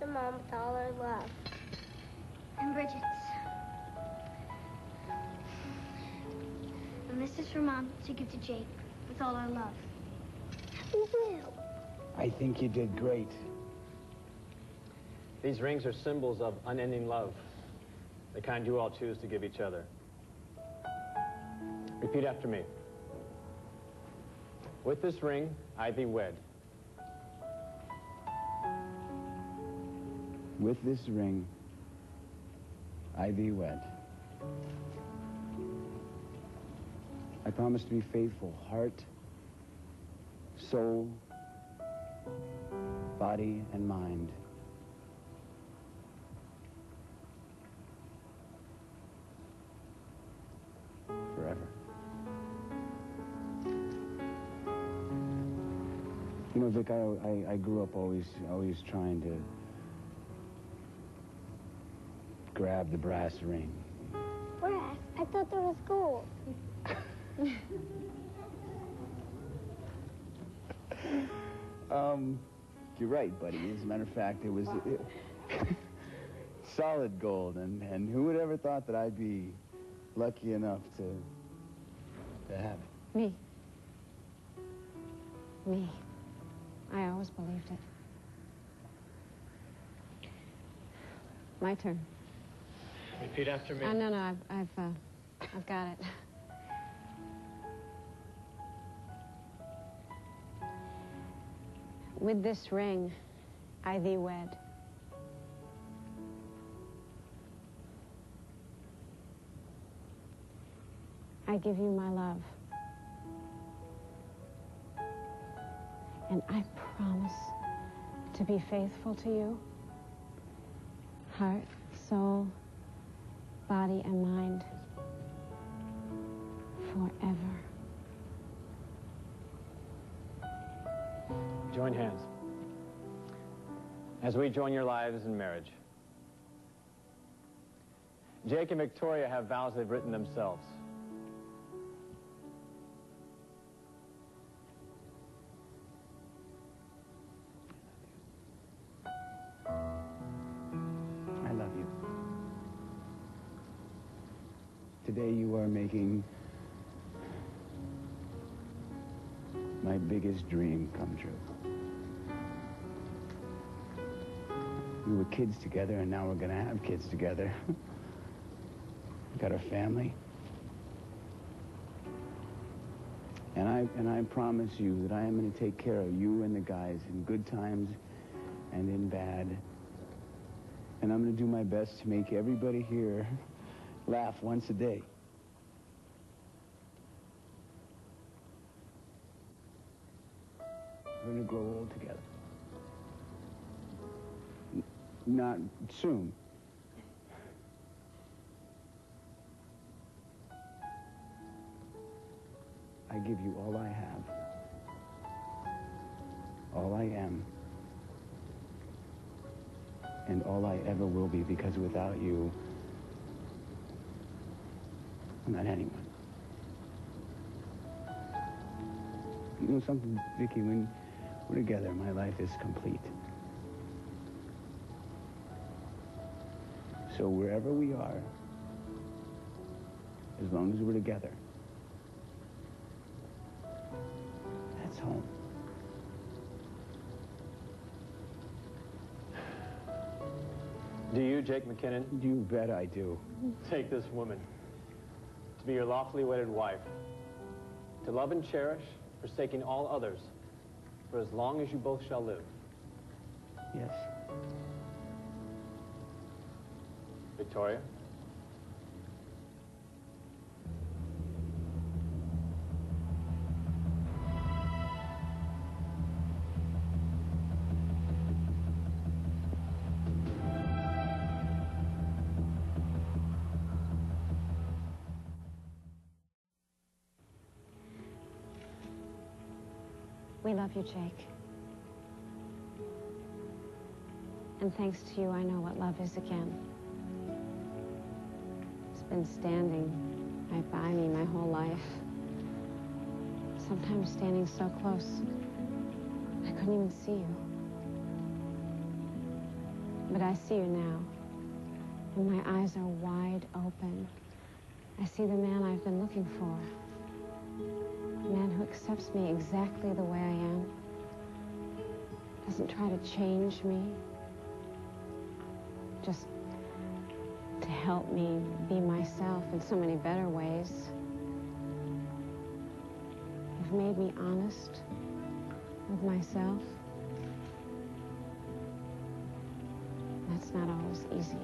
to Mom with all our love. And Bridget's. And this is for Mom to give to Jake with all our love. We will. I think you did great. These rings are symbols of unending love, the kind you all choose to give each other. Repeat after me. With this ring, I thee wed. With this ring, I thee wed. I promise to be faithful, heart, soul, body, and mind. Forever. You know, Vic, I, I, I grew up always, always trying to grab the brass ring. Brass. I thought there was gold. Um, you're right, buddy. As a matter of fact, it was it, solid gold, and, and who would ever thought that I'd be lucky enough to to have it? Me. Me. I always believed it. My turn. Repeat after me. Oh, no, no, I've, I've, uh, I've got it. With this ring, I thee wed. I give you my love. And I promise to be faithful to you, heart, soul, body, and mind, forever. Join hands. As we join your lives in marriage. Jake and Victoria have vows they've written themselves. Today you are making my biggest dream come true. We were kids together, and now we're gonna have kids together. Got a family. And I, and I promise you that I am going to take care of you and the guys in good times and in bad. And I'm going to do my best to make everybody here laugh once a day. We're going to grow old together. N- not soon. I give you all I have, all I am, and all I ever will be because without you, not anyone. You know something, Vicky, when we're together, my life is complete. So wherever we are, as long as we're together, that's home. Do you, Jake McKinnon, You bet I do. take this woman to be your lawfully wedded wife, to love and cherish, forsaking all others, for as long as you both shall live? Yes. Victoria? We love you, Jake. And thanks to you, I know what love is again. It's been standing right by me my whole life. Sometimes standing so close, I couldn't even see you. But I see you now, and my eyes are wide open. I see the man I've been looking for. Accepts me exactly the way I am. Doesn't try to change me. Just to help me be myself in so many better ways. You've made me honest with myself. That's not always easy.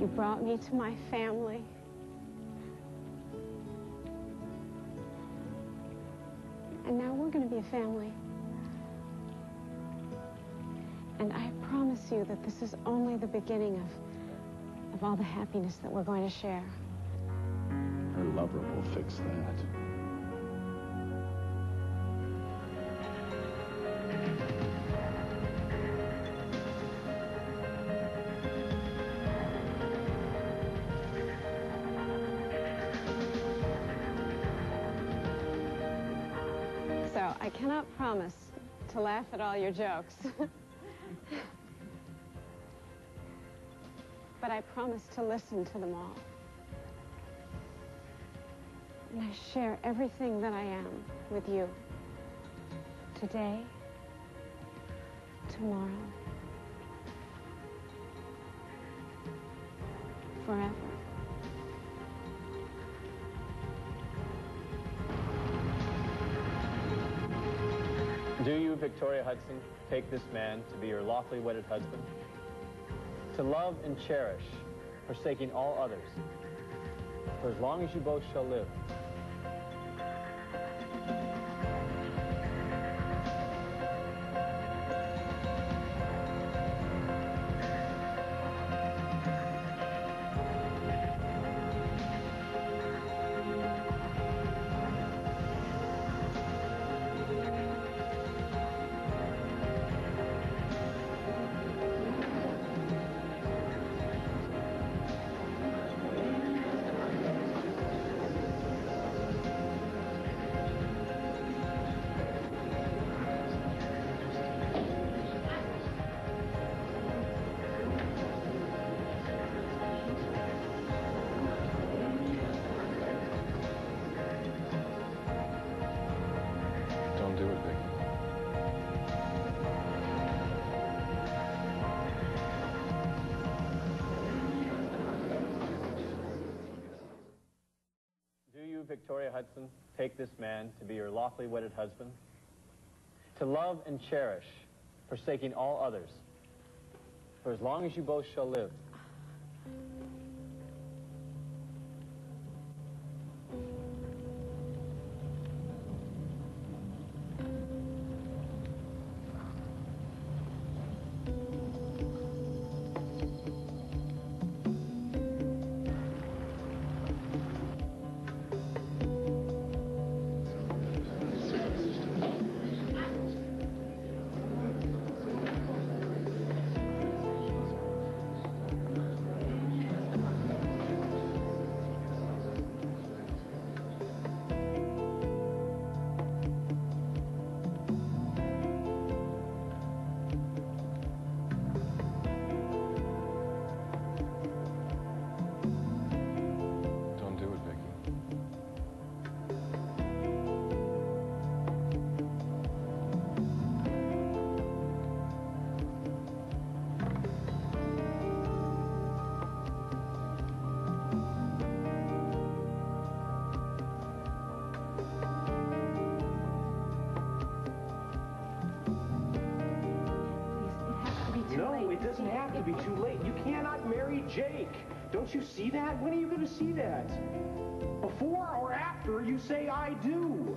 You brought me to my family. We're going to be a family. And I promise you that this is only the beginning of, of all the happiness that we're going to share. Her lover will fix that. I cannot promise to laugh at all your jokes. but I promise to listen to them all. And I share everything that I am with you. Today, tomorrow, forever. Do you, Victoria Hudson, take this man to be your lawfully wedded husband? To love and cherish, forsaking all others, for as long as you both shall live. Victoria Hudson, take this man to be your lawfully wedded husband? To love and cherish, forsaking all others, for as long as you both shall live. Jake. Don't you see that? When are you going to see that? Before or after you say I do?